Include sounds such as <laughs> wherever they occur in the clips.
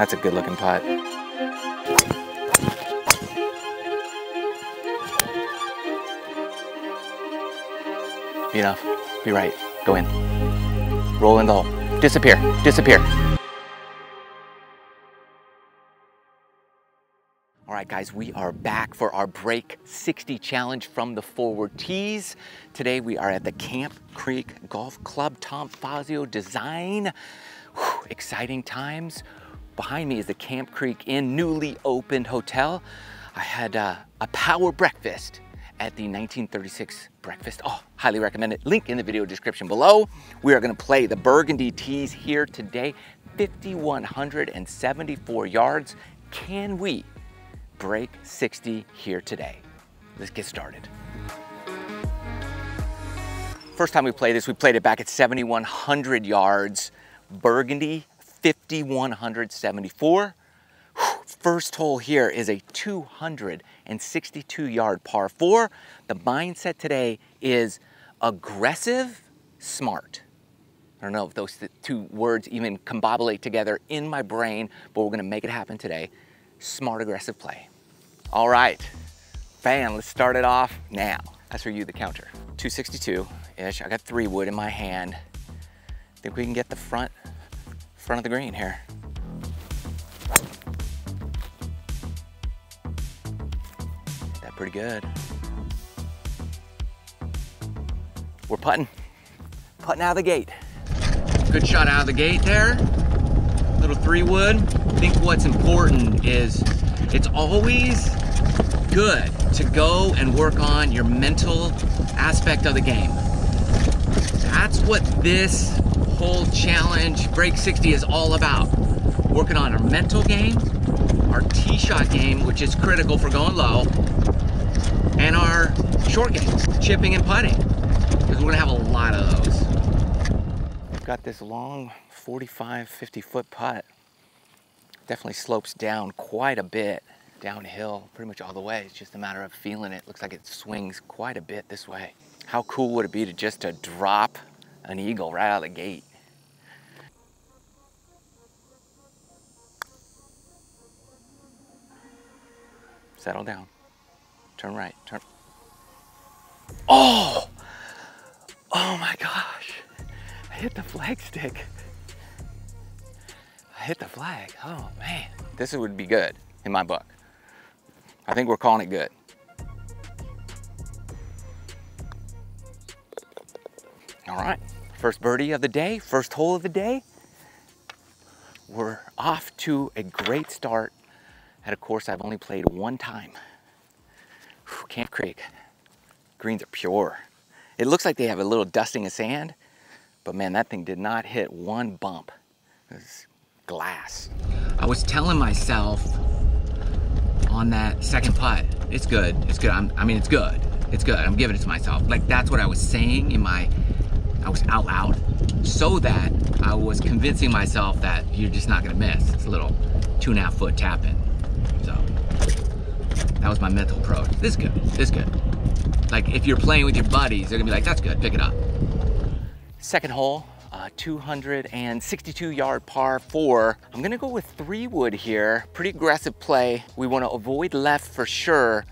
That's a good looking putt. Be enough. Be right. Go in. Roll in the hole. Disappear. Disappear. All right, guys, we are back for our Break 60 challenge from the forward tees. Today we are at the Camp Creek Golf Club, Tom Fazio design. Whew, exciting times. Behind me is the Camp Creek Inn newly opened hotel. I had uh, a power breakfast at the 1936 breakfast. Oh, highly recommend it. Link in the video description below. We are gonna play the Burgundy Tees here today. 5,174 yards. Can we break 60 here today? Let's get started. First time we played this, we played it back at 7,100 yards. Burgundy, 5,174. First hole here is a 262 yard par four. The mindset today is aggressive, smart. I don't know if those two words even combobulate together in my brain, but we're gonna make it happen today. Smart, aggressive play. All right, bam, let's start it off now. That's for you, the counter. 262-ish, I got three wood in my hand. Think we can get the front, front of the green here. That's pretty good. We're putting, putting out of the gate. Good shot out of the gate there. Little three wood. I think what's important is it's always good to go and work on your mental aspect of the game. That's what this whole challenge, Break 60 is all about. Working on our mental game, our tee shot game, which is critical for going low, and our short game, chipping and putting, because we're gonna have a lot of those. I've got this long 45, 50 foot putt. Definitely slopes down quite a bit downhill, pretty much all the way. It's just a matter of feeling it. Looks like it swings quite a bit this way. How cool would it be to just to drop an eagle right out of the gate? Settle down. Turn right, turn. Oh! Oh my gosh. I hit the flag stick. I hit the flag. Oh man. This would be good in my book. I think we're calling it good. All right, first birdie of the day, first hole of the day. We're off to a great start at a course I've only played one time. Camp Creek. Greens are pure. It looks like they have a little dusting of sand, but man, that thing did not hit one bump. It was glass. I was telling myself on that second putt, it's good, it's good. I'm, I mean, it's good, it's good. I'm giving it to myself. Like that's what I was saying in my, I was out loud, so that I was convincing myself that you're just not gonna miss. It's a little two and a half foot tap in. That was my mental approach. This good, this good. Like if you're playing with your buddies, they're gonna be like, that's good, pick it up. Second hole, uh, 262 yard par four. I'm gonna go with three wood here. Pretty aggressive play. We wanna avoid left for sure,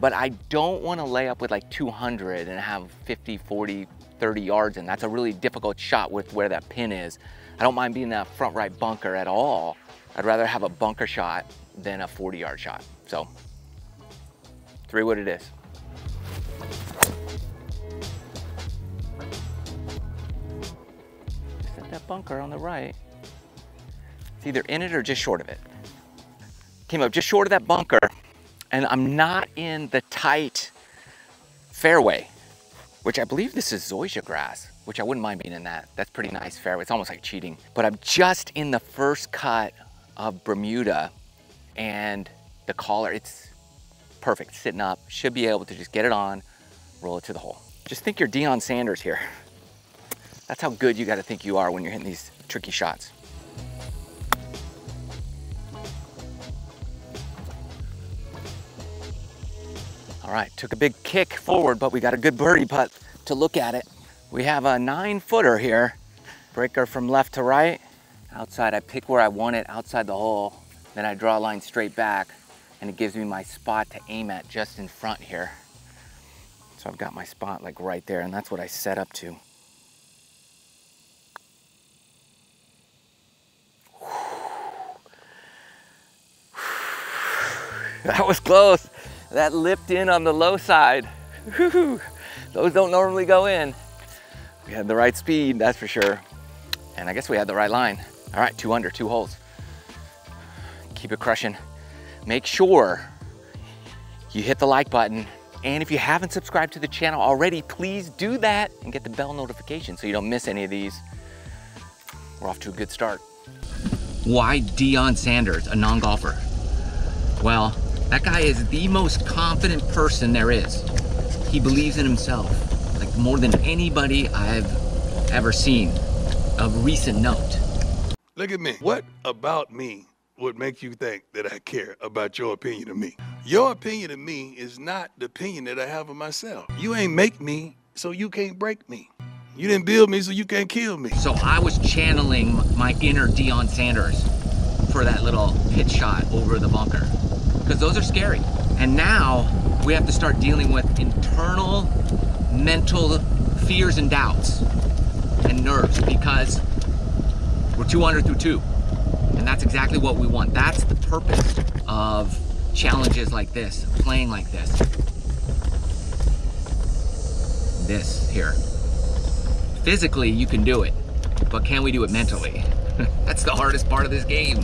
but I don't wanna lay up with like 200 and have 50, 40, 30 yards and that's a really difficult shot with where that pin is. I don't mind being that front right bunker at all. I'd rather have a bunker shot than a 40 yard shot. So Three wood it is. Set that bunker on the right. It's either in it or just short of it. Came up just short of that bunker and I'm not in the tight fairway, which I believe this is zoysia grass, which I wouldn't mind being in that. That's pretty nice fairway. It's almost like cheating. But I'm just in the first cut of Bermuda and the collar, it's perfect, sitting up, should be able to just get it on, roll it to the hole. Just think you're Deion Sanders here. That's how good you gotta think you are when you're hitting these tricky shots. All right, took a big kick forward, but we got a good birdie putt to look at it. We have a nine footer here. Breaker from left to right. outside. I pick where I want it outside the hole. Then I draw a line straight back and it gives me my spot to aim at just in front here. So I've got my spot like right there and that's what I set up to. <sighs> That was close. That lipped in on the low side. <laughs> Those don't normally go in. We had the right speed, that's for sure. And I guess we had the right line. All right, two under, two holes. Keep it crushing. Make sure you hit the like button. And if you haven't subscribed to the channel already, please do that and get the bell notification so you don't miss any of these. We're off to a good start. Why Deion Sanders, a non-golfer? Well, that guy is the most confident person there is. He believes in himself, like more than anybody I've ever seen of recent note. Look at me. What about me would make you think that I care about your opinion of me? Your opinion of me is not the opinion that I have of myself. You ain't make me, so you can't break me. You didn't build me, so you can't kill me. So I was channeling my inner Deion Sanders for that little pitch shot over the bunker because those are scary. And now we have to start dealing with internal mental fears and doubts and nerves because we're two under through two. And that's exactly what we want. That's the purpose of challenges like this, playing like this. This here. Physically, you can do it, but can we do it mentally? <laughs> that's the hardest part of this game.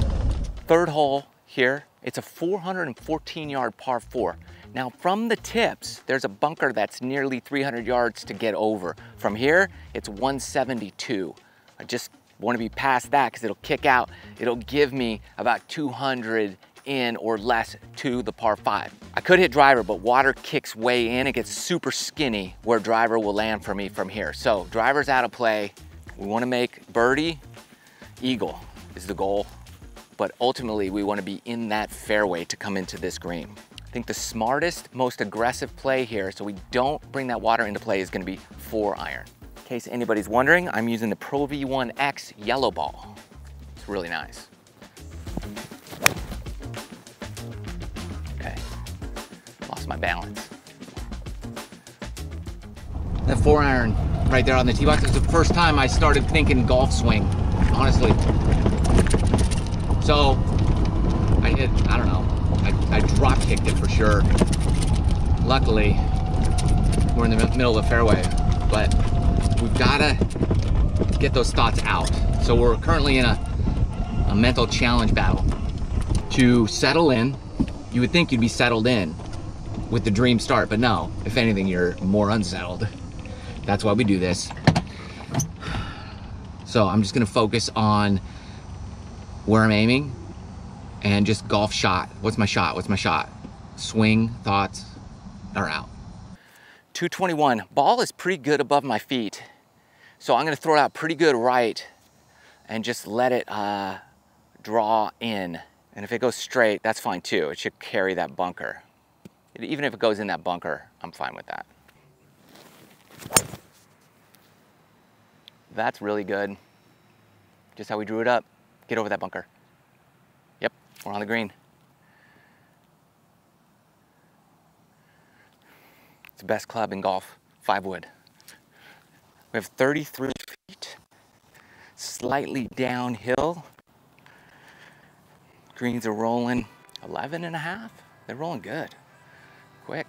Third hole here it's a 414 yard par four. Now from the tips, there's a bunker that's nearly 300 yards to get over. From here, it's 172. I just wanna be past that because it'll kick out. It'll give me about 200 in or less to the par five. I could hit driver, but water kicks way in. It gets super skinny where driver will land for me from here. So driver's out of play. We wanna make birdie, eagle is the goal but ultimately we wanna be in that fairway to come into this green. I think the smartest, most aggressive play here, so we don't bring that water into play, is gonna be four iron. In case anybody's wondering, I'm using the Pro V1X yellow ball. It's really nice. Okay, lost my balance. That four iron right there on the tee box is the first time I started thinking golf swing, honestly. So I hit, I don't know, I, I drop kicked it for sure. Luckily, we're in the middle of the fairway, but we've gotta get those thoughts out. So we're currently in a, a mental challenge battle to settle in. You would think you'd be settled in with the dream start, but no, if anything, you're more unsettled. That's why we do this. So I'm just gonna focus on where I'm aiming and just golf shot. What's my shot? What's my shot? Swing, thoughts are out. 221. Ball is pretty good above my feet. So I'm gonna throw it out pretty good right and just let it uh, draw in. And if it goes straight, that's fine too. It should carry that bunker. Even if it goes in that bunker, I'm fine with that. That's really good. Just how we drew it up. Get over that bunker. Yep, we're on the green. It's the best club in golf, five wood. We have 33 feet, slightly downhill. Greens are rolling 11 and a half. They're rolling good, quick.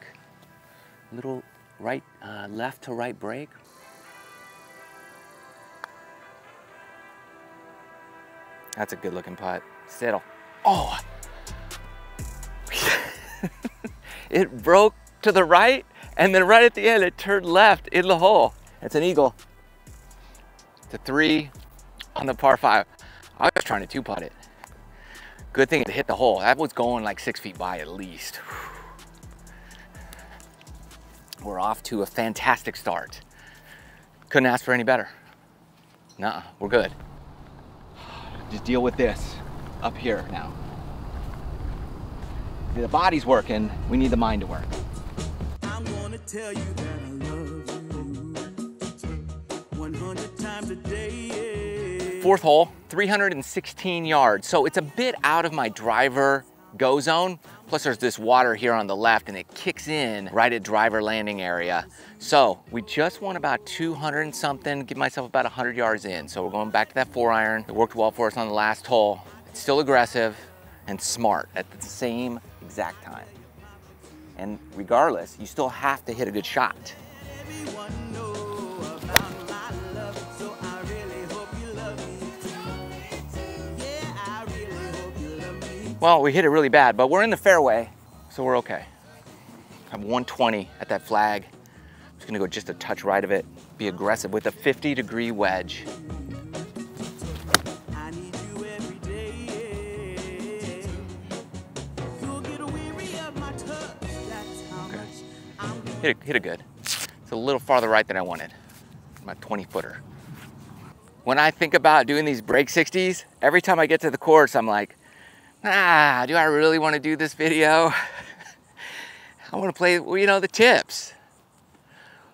Little right, uh, left to right break, That's a good looking putt. Settle. Oh! <laughs> it broke to the right and then right at the end it turned left in the hole. It's an eagle. It's a three on the par five. I was trying to two putt it. Good thing to hit the hole. That was going like six feet by at least. We're off to a fantastic start. Couldn't ask for any better. Nah, we're good. Just deal with this up here now. The body's working, we need the mind to work. 100 times a day. Fourth hole, 316 yards. So it's a bit out of my driver go zone. Plus there's this water here on the left and it kicks in right at driver landing area. So we just want about 200 and something, give myself about 100 yards in. So we're going back to that four iron. It worked well for us on the last hole. It's still aggressive and smart at the same exact time. And regardless, you still have to hit a good shot. Well, we hit it really bad, but we're in the fairway, so we're okay. I'm 120 at that flag. I'm just gonna go just a touch right of it, be aggressive with a 50 degree wedge. Hit it, hit it good. It's a little farther right than I wanted. My 20 footer. When I think about doing these break 60s, every time I get to the course, I'm like, ah, do I really want to do this video? <laughs> I want to play, you know, the tips.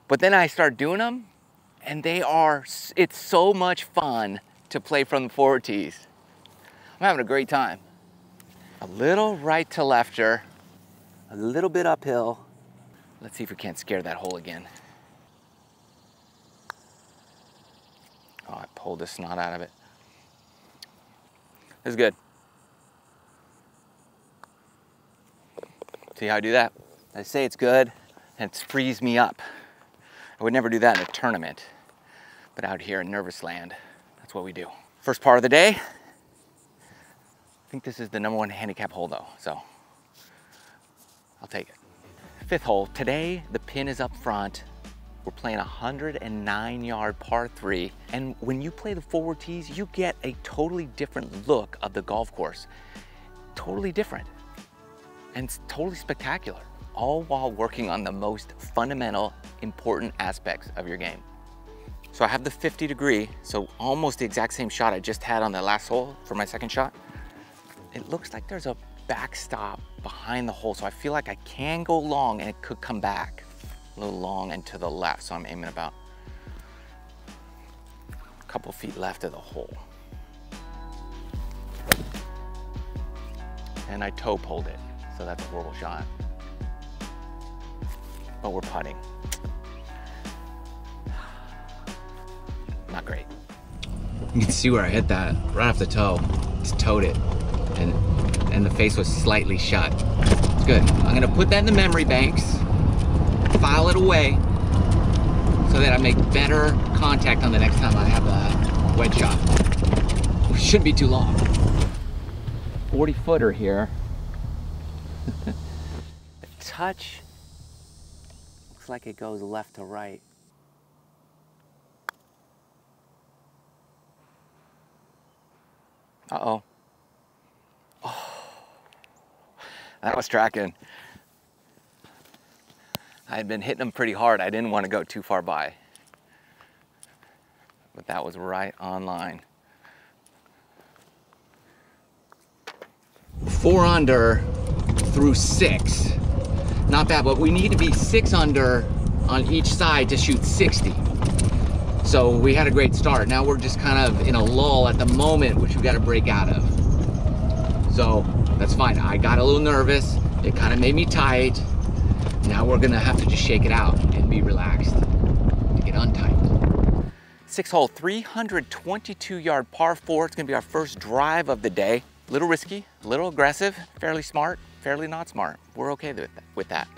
But then I start doing them and they are, it's so much fun to play from the forward tees. I'm having a great time. A little right to lefter, a little bit uphill. Let's see if we can't scare that hole again. Oh, I pulled the snot out of it. This is good. See how I do that? I say it's good and it frees me up. I would never do that in a tournament, but out here in nervous land, that's what we do. First part of the day. I think this is the number one handicap hole though, so I'll take it. Fifth hole, today the pin is up front. We're playing a 109 yard par three. And when you play the forward tees, you get a totally different look of the golf course. Totally different and it's totally spectacular, all while working on the most fundamental, important aspects of your game. So I have the 50 degree, so almost the exact same shot I just had on the last hole for my second shot. It looks like there's a backstop behind the hole, so I feel like I can go long and it could come back a little long and to the left, so I'm aiming about a couple feet left of the hole. And I toe pulled it so that's a horrible shot. But we're putting. Not great. You can see where I hit that right off the toe. Just towed it, and and the face was slightly shut. It's good. I'm gonna put that in the memory banks, file it away, so that I make better contact on the next time I have a wedge shot. It shouldn't be too long. 40 footer here a <laughs> touch. Looks like it goes left to right. Uh-oh. Oh. <sighs> That was tracking. I had been hitting them pretty hard. I didn't want to go too far by. But that was right on line. Four under, through six. Not bad, but we need to be six under on each side to shoot 60. So we had a great start. Now we're just kind of in a lull at the moment, which we've got to break out of. So that's fine. I got a little nervous. It kind of made me tight. Now we're gonna have to just shake it out and be relaxed to get untight. Six hole, 322 yard par four. It's gonna be our first drive of the day. A little risky, a little aggressive, fairly smart fairly not smart. We're okay with that.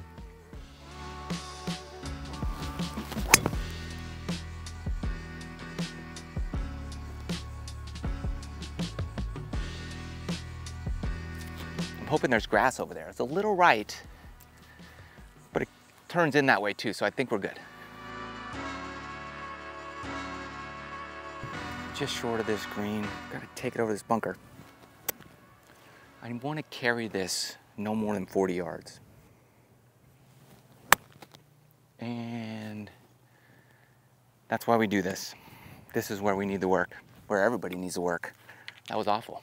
I'm hoping there's grass over there. It's a little right, but it turns in that way too, so I think we're good. Just short of this green, gotta take it over this bunker. I wanna carry this no more than 40 yards. And that's why we do this. This is where we need the work, where everybody needs to work. That was awful.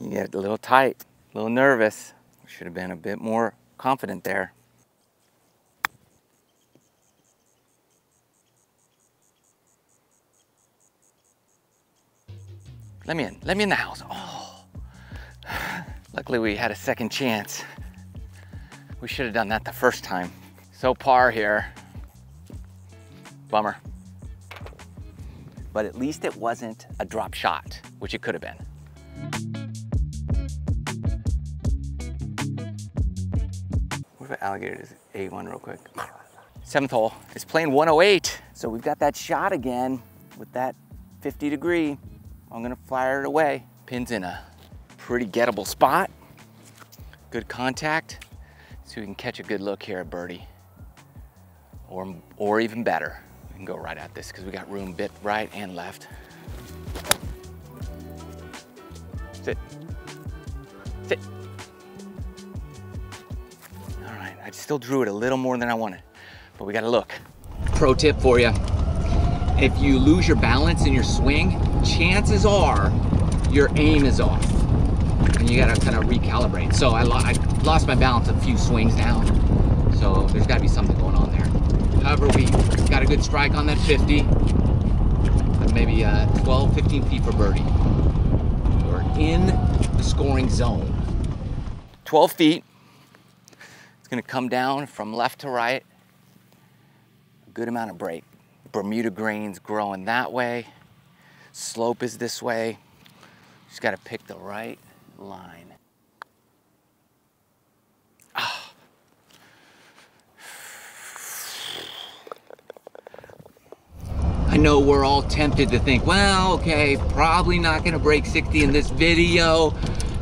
You get a little tight, a little nervous. Should have been a bit more confident there. Let me in. Let me in the house. Oh. Luckily we had a second chance. We should have done that the first time. So par here. Bummer. But at least it wasn't a drop shot, which it could have been. What if alligator is A1 real quick? Seventh hole is playing 108. So we've got that shot again with that 50 degree. I'm gonna fire it away. Pin's in a pretty gettable spot. Good contact, so we can catch a good look here at birdie. Or, or even better, we can go right at this because we got room bit right and left. Sit. Sit. All right, I still drew it a little more than I wanted, but we gotta look. Pro tip for you. If you lose your balance in your swing, chances are your aim is off and you gotta kind of recalibrate. So I, lo I lost my balance a few swings down. So there's gotta be something going on there. However, we got a good strike on that 50. Maybe uh, 12, 15 feet for birdie. We're in the scoring zone. 12 feet. It's gonna come down from left to right. A good amount of break. Bermuda grains growing that way. Slope is this way. Just gotta pick the right line. Ah. I know we're all tempted to think, well, okay, probably not gonna break 60 in this video,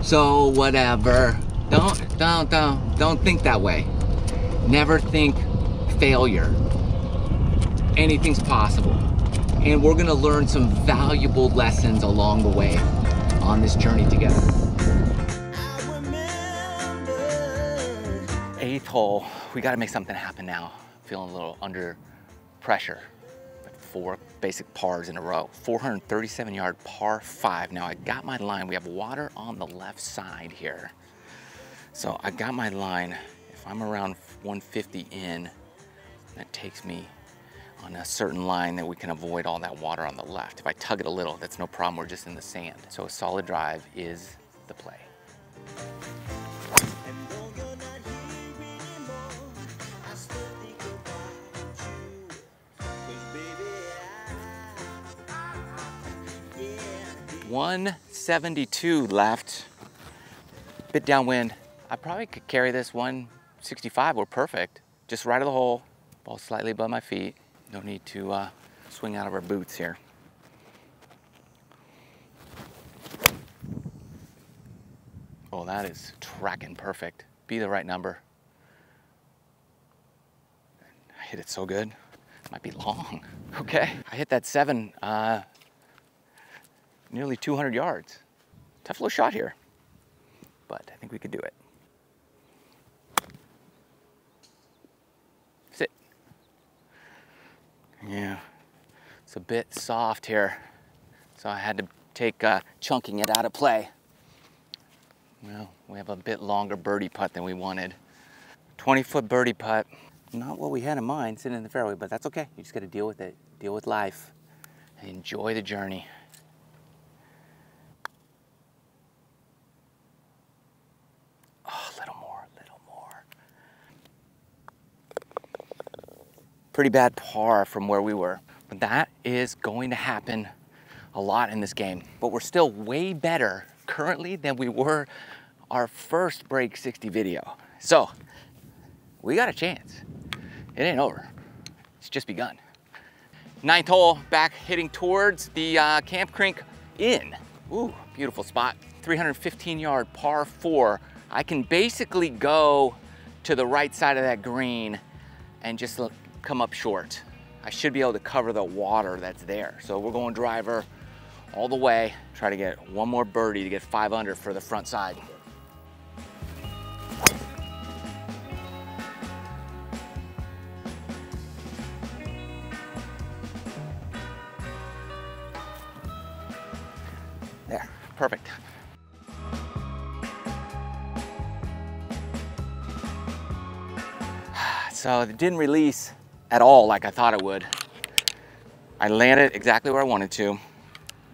so whatever. Don't, don't, don't, don't think that way. Never think failure. Anything's possible. And we're gonna learn some valuable lessons along the way on this journey together. Eighth hole, we gotta make something happen now. Feeling a little under pressure. Four basic pars in a row. 437 yard par five. Now I got my line. We have water on the left side here. So I got my line. If I'm around 150 in, that takes me on a certain line that we can avoid all that water on the left. If I tug it a little, that's no problem, we're just in the sand. So a solid drive is the play. One seventy-two left. Bit downwind. I probably could carry this 165. We're perfect. Just right of the hole. Ball slightly above my feet. No need to uh, swing out of our boots here. Oh, that is tracking perfect. Be the right number. I hit it so good. Might be long. <laughs> Okay. I hit that seven, uh, nearly 200 yards. Tough little shot here, but I think we could do it. Sit. Yeah, it's a bit soft here. So I had to take uh, chunking it out of play. Well, we have a bit longer birdie putt than we wanted. 20 foot birdie putt. Not what we had in mind sitting in the fairway, but that's okay. You just gotta deal with it, deal with life, enjoy the journey. Oh, a little more, a little more. Pretty bad par from where we were. But that is going to happen a lot in this game. But we're still way better currently than we were our first break 60 video. So we got a chance. It ain't over. It's just begun. Ninth hole, back hitting towards the uh, Camp Creek Inn. Ooh, beautiful spot. 315 yard par four. I can basically go to the right side of that green and just come up short. I should be able to cover the water that's there. So we're going driver all the way, try to get one more birdie to get five under for the front side. There, perfect. <sighs> So it didn't release at all like I thought it would. I landed exactly where I wanted to.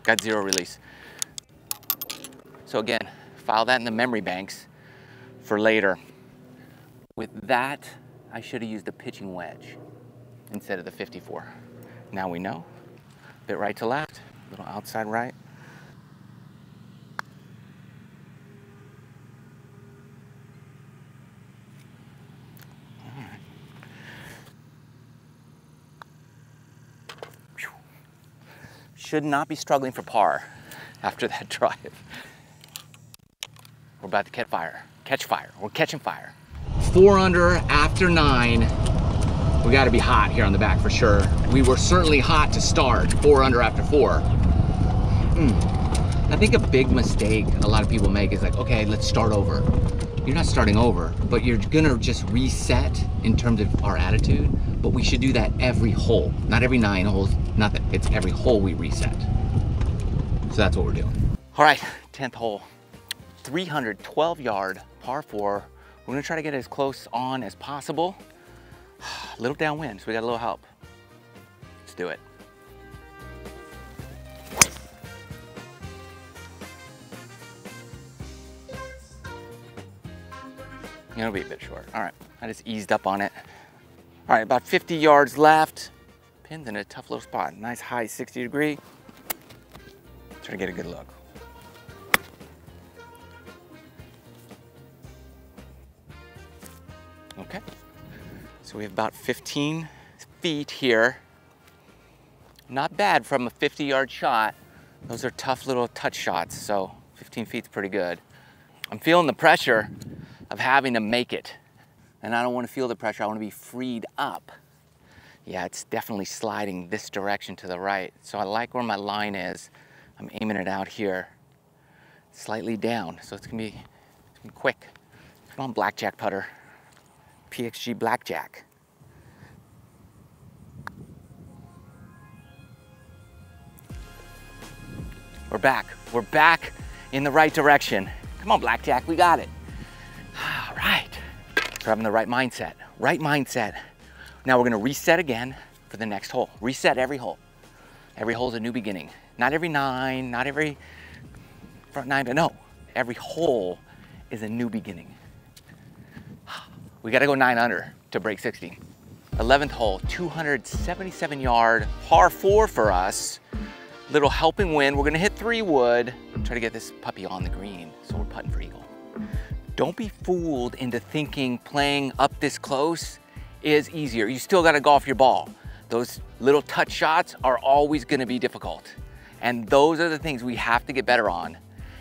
Got zero release. So again, file that in the memory banks for later. With that, I should have used a pitching wedge instead of the 54. Now we know. Bit right to left, a little outside right. Should not be struggling for par after that <laughs> drive. We're about to catch fire. Catch fire. We're catching fire. Four under after nine. We got to be hot here on the back for sure. We were certainly hot to start. Four under after four. Mm. I think a big mistake a lot of people make is like, okay, let's start over. You're not starting over, but you're gonna just reset in terms of our attitude. But we should do that every hole, not every nine holes. Not that it's every hole we reset. So that's what we're doing. All right, 10th hole. 312 yard par four. We're gonna try to get as close on as possible. <sighs> A little downwind, so we got a little help. Let's do it. It'll be a bit short. All right, I just eased up on it. All right, about 50 yards left. Pin's in a tough little spot. Nice high 60 degree. Try to get a good look. Okay, so we have about 15 feet here. Not bad from a 50 yard shot. Those are tough little touch shots, so 15 feet's pretty good. I'm feeling the pressure of having to make it. And I don't want to feel the pressure, I want to be freed up. Yeah, it's definitely sliding this direction to the right. So I like where my line is. I'm aiming it out here, slightly down. So it's gonna be, it's gonna be quick. Come on, blackjack putter. PXG blackjack. We're back. We're back in the right direction. Come on, blackjack, we got it. So having the right mindset. Right mindset. Now we're gonna reset again for the next hole. Reset every hole. Every hole is a new beginning. Not every nine, not every front nine, but no. Every hole is a new beginning. We gotta go nine under to break 60. 11th hole, 277 yard, par four for us. Little helping wind. We're gonna hit three wood. Try to get this puppy on the green. So we're putting for eagle. Don't be fooled into thinking playing up this close is easier. You still gotta golf your ball. Those little touch shots are always gonna be difficult. And those are the things we have to get better on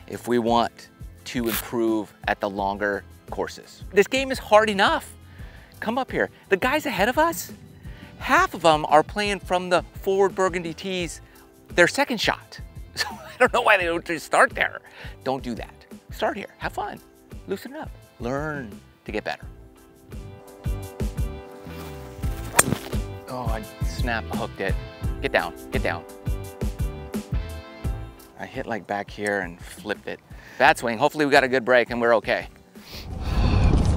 if we want to improve at the longer courses. This game is hard enough. Come up here. The guys ahead of us, half of them are playing from the forward burgundy tees their second shot. <laughs> So I don't know why they don't just start there. Don't do that. Start here, have fun, loosen it up, learn to get better. Oh, I snap hooked it. Get down, get down. I hit like back here and flipped it. Bad swing, hopefully we got a good break and we're okay.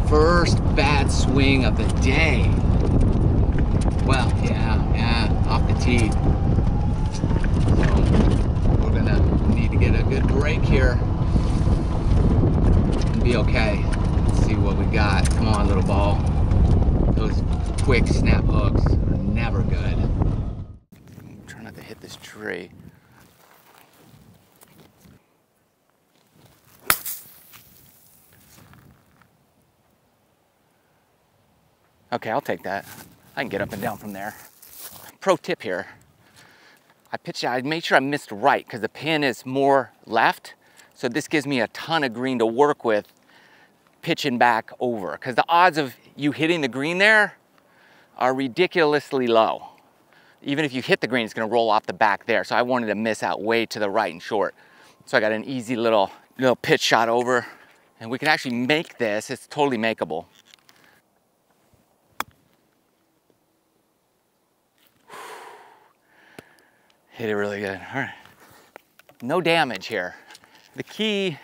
First bad swing of the day. Well, yeah, yeah, off the tee. So we're gonna need to get a good break here be okay. Let's see what we got. Come on, little ball. Those quick snap hooks are never good. I'm trying not to hit this tree. Okay, I'll take that. I can get up and down from there. Pro tip here. I pitched I made sure I missed right because the pin is more left. So this gives me a ton of green to work with pitching back over because the odds of you hitting the green there are ridiculously low. Even if you hit the green, it's gonna roll off the back there. So I wanted to miss out way to the right and short. So I got an easy little, little pitch shot over and we can actually make this, it's totally makeable. Hit it really good. All right. No damage here. The key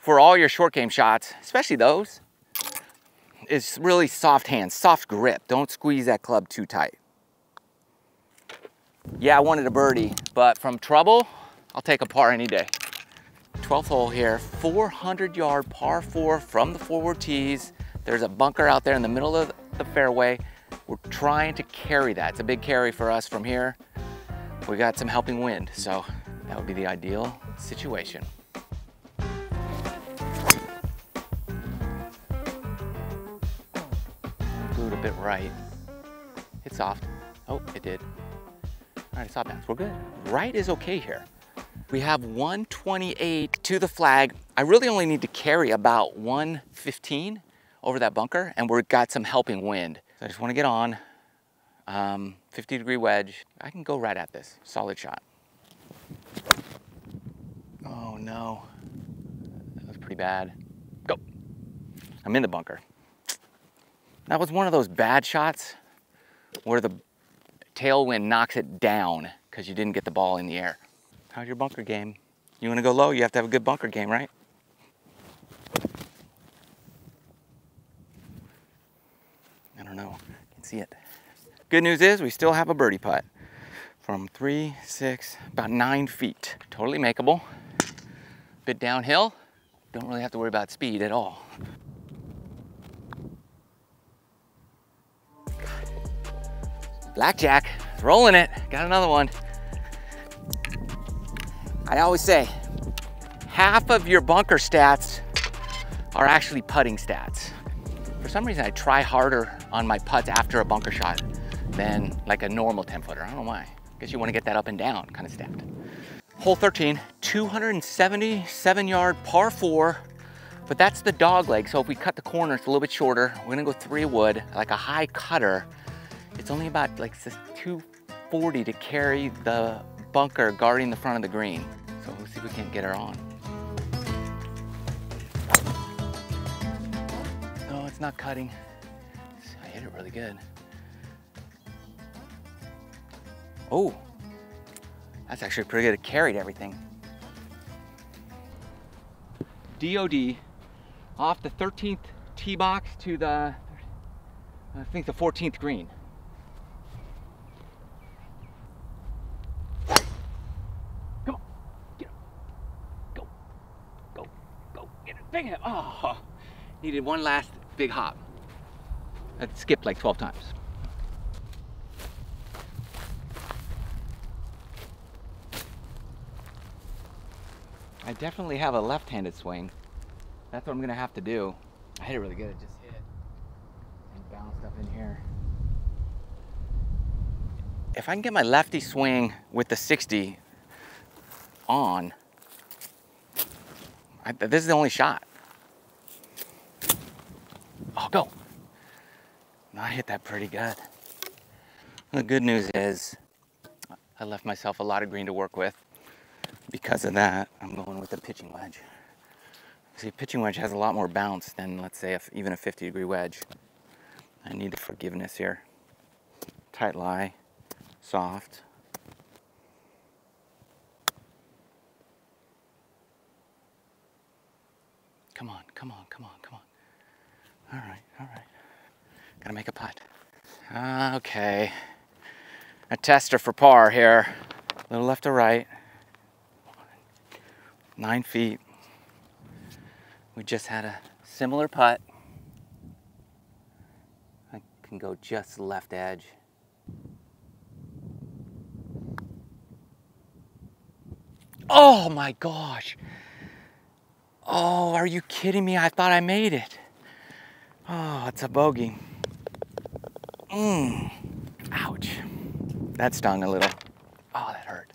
for all your short game shots, especially those, is really soft hands, soft grip. Don't squeeze that club too tight. Yeah, I wanted a birdie, but from trouble, I'll take a par any day. 12th hole here, 400 yard par four from the forward tees. There's a bunker out there in the middle of the fairway. We're trying to carry that. It's a big carry for us from here. We got some helping wind, so that would be the ideal situation. Blew it a bit right. It's soft. Oh, it did. All right, soft bounce. We're good. Right is okay here. We have 128 to the flag. I really only need to carry about 115 over that bunker and we've got some helping wind. So I just wanna get on, um, 50 degree wedge. I can go right at this, solid shot. Oh no, that was pretty bad. Go. I'm in the bunker. That was one of those bad shots where the tailwind knocks it down because you didn't get the ball in the air. How's your bunker game? You wanna go low, you have to have a good bunker game, right? I don't know, I can see it. Good news is we still have a birdie putt from three, six, about nine feet. Totally makeable. Bit downhill, don't really have to worry about speed at all. Blackjack, rolling it, got another one. I always say, half of your bunker stats are actually putting stats. For some reason, I try harder on my putts after a bunker shot than like a normal 10 footer. I don't know why. Guess you want to get that up and down kind of stat. Hole 13, 277 yard par four, but that's the dog leg. So if we cut the corner, it's a little bit shorter. We're gonna go three wood, like a high cutter. It's only about like 240 to carry the bunker guarding the front of the green. So we'll see if we can't get her on. No, it's not cutting. I hit it really good. Oh, that's actually pretty good. It carried everything. DOD off the 13th tee box to the, I think the 14th green. Come on, get up. Go, go, go, get it. Big hit. Oh, ah. needed one last big hop. I skipped like 12 times. I definitely have a left-handed swing. That's what I'm gonna have to do. I hit it really good. It just hit and bounced up in here. If I can get my lefty swing with the 60 on, I, this is the only shot. Oh, go. No, I hit that pretty good. The good news is I left myself a lot of green to work with. Because of that, I'm going with the pitching wedge. See, pitching wedge has a lot more bounce than, let's say, even a 50 degree wedge. I need the forgiveness here. Tight lie, soft. Come on, come on, come on, come on. All right, all right. Gotta make a putt. Okay. A tester for par here. A little left to right. Nine feet. We just had a similar putt. I can go just left edge. Oh my gosh. Oh, are you kidding me? I thought I made it. Oh, it's a bogey. Mmm. Ouch. That stung a little. Oh, that hurt.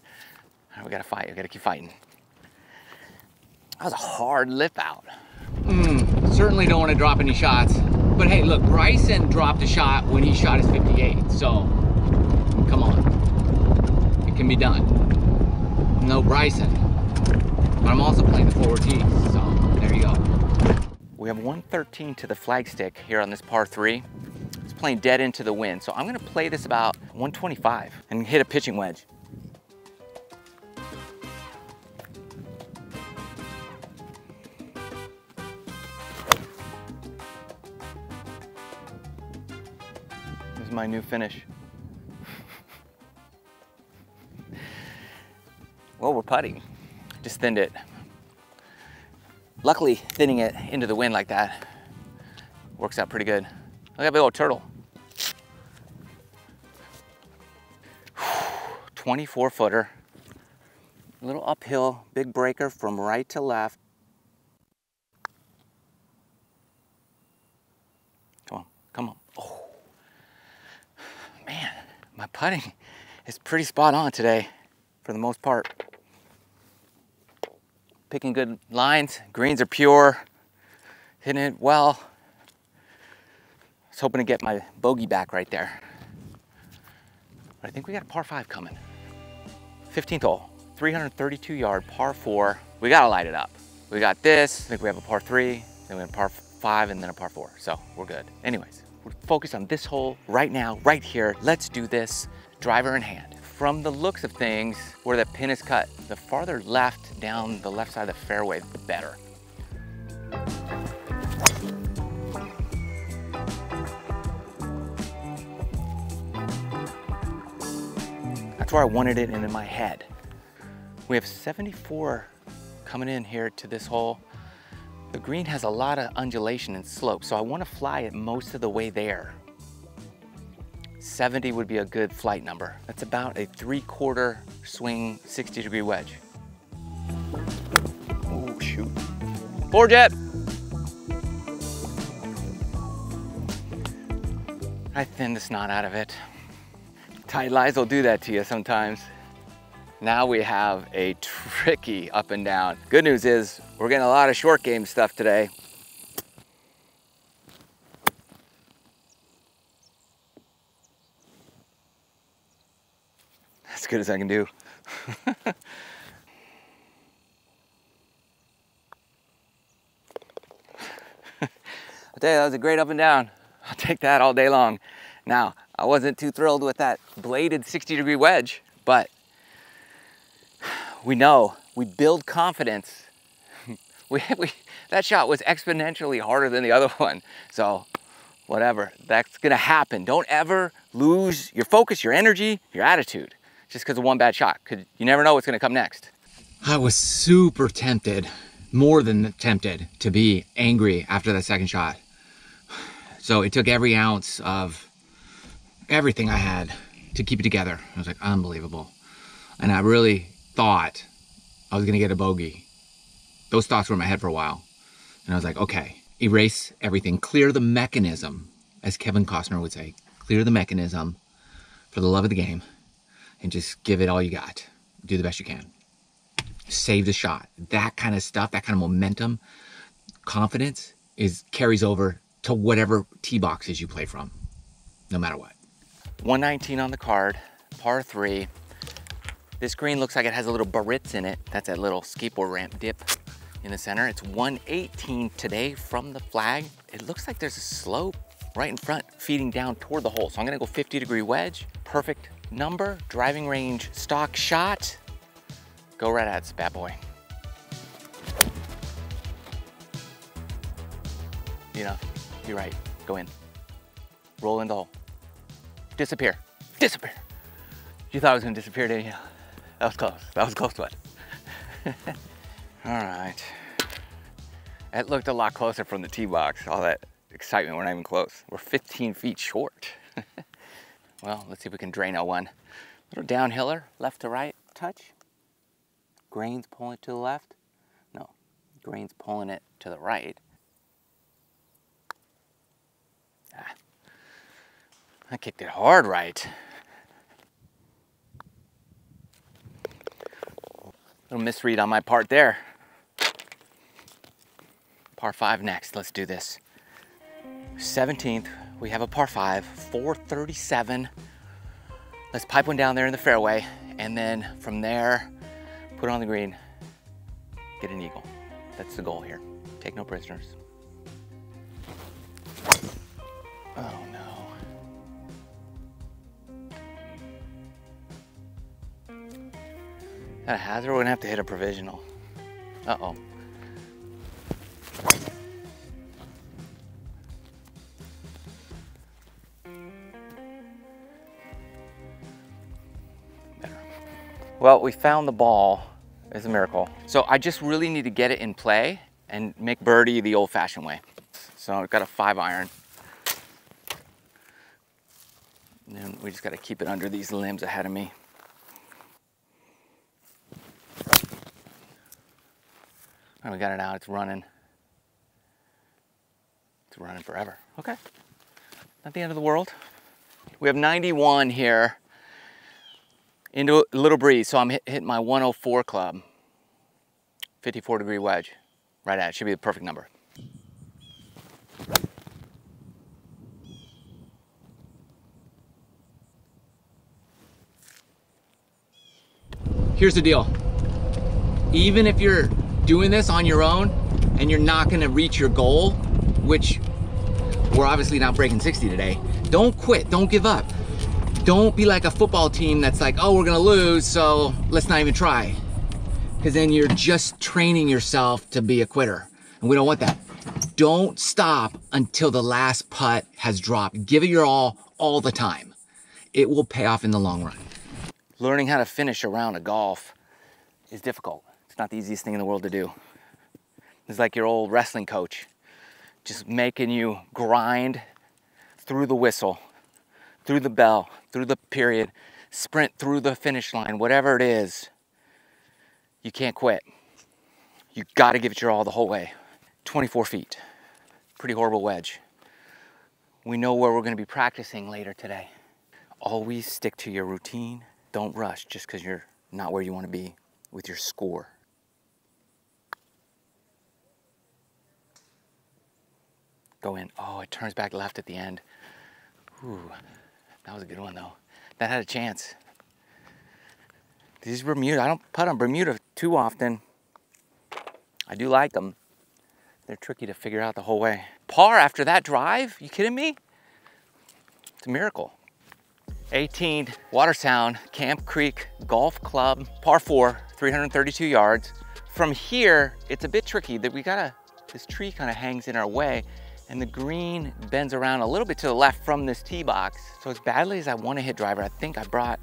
We gotta fight. We gotta keep fighting. That was a hard lip out. Mm, certainly don't want to drop any shots. But hey, look, Bryson dropped a shot when he shot his 58. So, come on. It can be done. No Bryson. But I'm also playing the forward tee. So, there you go. We have 113 to the flagstick here on this par three. It's playing dead into the wind. So I'm gonna play this about 125 and hit a pitching wedge. My new finish. well, we're putting. Just thinned it. Luckily, thinning it into the wind like that works out pretty good. Look at that big old turtle. 24 footer. A little uphill, big breaker from right to left. Come on, come on. Oh, man, my putting is pretty spot on today for the most part. Picking good lines, greens are pure, hitting it well. I was hoping to get my bogey back right there. But I think we got a par five coming. 15th hole. 332 yard par four. We gotta light it up. We got this, I think we have a par three, then we have a par five, and then a par four. So we're good. Anyways, we're focused on this hole right now, right here. Let's do this, driver in hand. From the looks of things, where the pin is cut, the farther left down the left side of the fairway, the better. That's where I wanted it in my head. We have 74 coming in here to this hole. The green has a lot of undulation and slope, so I want to fly it most of the way there. 70 would be a good flight number. That's about a three quarter swing 60 degree wedge. Oh shoot. Four jet. I thinned the snot out of it. Tight lies will do that to you sometimes. Now we have a tricky up and down. Good news is we're getting a lot of short game stuff today. As good as I can do. <laughs> I'll tell you, that was a great up and down. I'll take that all day long. Now, I wasn't too thrilled with that bladed 60 degree wedge, but we know, we build confidence. <laughs> we, we, that shot was exponentially harder than the other <laughs> one. So whatever, that's gonna happen. Don't ever lose your focus, your energy, your attitude, just because of one bad shot. Cause you never know what's gonna come next. I was super tempted, more than tempted, to be angry after that second shot. So it took every ounce of everything I had to keep it together. I was like, unbelievable. And I really thought I was gonna get a bogey. Those thoughts were in my head for a while. And I was like, okay, erase everything, clear the mechanism, as Kevin Costner would say, clear the mechanism for the love of the game and just give it all you got. Do the best you can. Save the shot. That kind of stuff, that kind of momentum, confidence is carries over to whatever tee boxes you play from, no matter what. 119 on the card, par three. This green looks like it has a little Biarritz in it. That's that little skateboard ramp dip in the center. It's 118 today from the flag. It looks like there's a slope right in front feeding down toward the hole. So I'm gonna go 50 degree wedge, perfect number, driving range, stock shot. Go right at it, bad boy. You know, you're right, go in. Roll in the hole. Disappear, disappear. You thought I was gonna disappear, didn't you? That was close, that was close one. <laughs> All right. That looked a lot closer from the tee box. All that excitement, we're not even close. We're 15 feet short. <laughs> well, let's see if we can drain a one. Little downhiller, left to right, touch. Grains pulling it to the left. No, grains pulling it to the right. Ah. I kicked it hard right. Little misread on my part there. Par five next, let's do this. 17th, we have a par five, 437. Let's pipe one down there in the fairway, and then from there, put it on the green, get an eagle. That's the goal here. Take no prisoners. Oh That hazard? We're gonna have to hit a provisional. Uh-oh. Well, we found the ball. It's a miracle. So I just really need to get it in play and make birdie the old fashioned way. So I've got a five iron. And we just got to keep it under these limbs ahead of me. And we got it out, it's running. It's running forever. Okay. Not the end of the world. We have 91 here into a little breeze. So I'm hit, hitting my 104 club. 54 degree wedge. Right at it. Should be the perfect number. Here's the deal. Even if you're doing this on your own and you're not gonna reach your goal, which we're obviously not breaking 60 today, don't quit, don't give up. Don't be like a football team that's like, oh, we're gonna lose, so let's not even try. Because then you're just training yourself to be a quitter. And we don't want that. Don't stop until the last putt has dropped. Give it your all, all the time. It will pay off in the long run. Learning how to finish a round of golf is difficult. It's not the easiest thing in the world to do. It's like your old wrestling coach, just making you grind through the whistle, through the bell, through the period, sprint through the finish line, whatever it is. You can't quit. You got to give it your all the whole way. 24 feet. Pretty horrible wedge. We know where we're going to be practicing later today. Always stick to your routine. Don't rush just because you're not where you want to be with your score. Go in. Oh, it turns back left at the end. Ooh, that was a good one though. That had a chance. These Bermuda, I don't putt on Bermuda too often. I do like them. They're tricky to figure out the whole way. Par after that drive? You kidding me? It's a miracle. 18 Watersound Camp Creek Golf Club, par four, 332 yards. From here, it's a bit tricky that we gotta, this tree kind of hangs in our way and the green bends around a little bit to the left from this tee box. So as badly as I want to hit driver, I think I brought,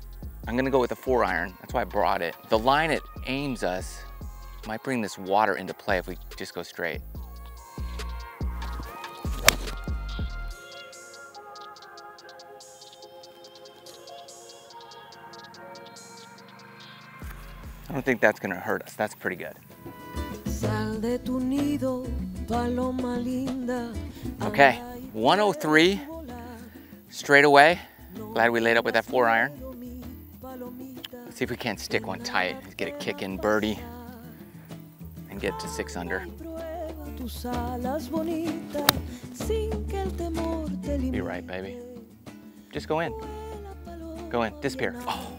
I'm gonna go with a four iron. That's why I brought it. The line it aims us might bring this water into play if we just go straight. I don't think that's gonna hurt us. That's pretty good. Okay, 103 straight away. Glad we laid up with that four iron. Let's see if we can't stick one tight. Get a kick in birdie and get to six under. Be right, baby. Just go in. Go in. Disappear. Oh.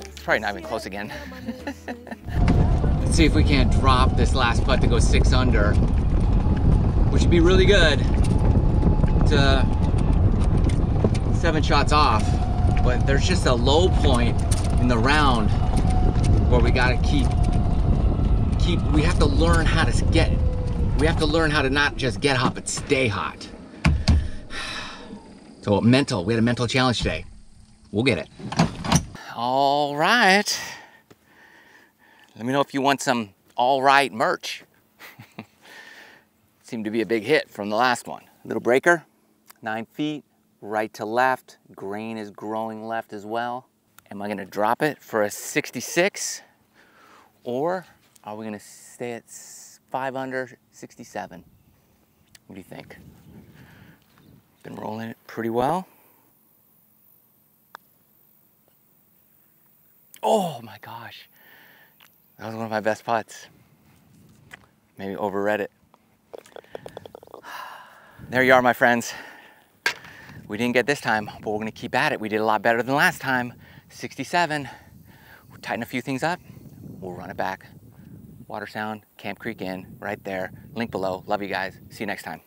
It's probably not even close again. <laughs> Let's see if we can't drop this last putt to go six under, which would be really good to seven shots off. But there's just a low point in the round where we gotta keep, keep, we have to learn how to get, we have to learn how to not just get hot, but stay hot. <sighs> So mental, we had a mental challenge today. We'll get it. All right. Let me know if you want some all right merch. <laughs> Seemed to be a big hit from the last one. Little breaker, nine feet, right to left. Grain is growing left as well. Am I gonna drop it for a 66? Or are we gonna stay at five under 67? What do you think? Been rolling it pretty well. Oh my gosh. That was one of my best putts. Maybe overread it. <sighs> There you are, my friends. We didn't get this time, but we're gonna keep at it. We did a lot better than last time. 67. We'll tighten a few things up. We'll run it back. Watersound, Camp Creek Inn, right there. Link below. Love you guys. See you next time.